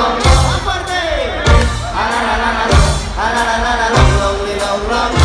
Rock, rock, rock, rock, rock, rock, rock, rock, rock, rock, rock, rock,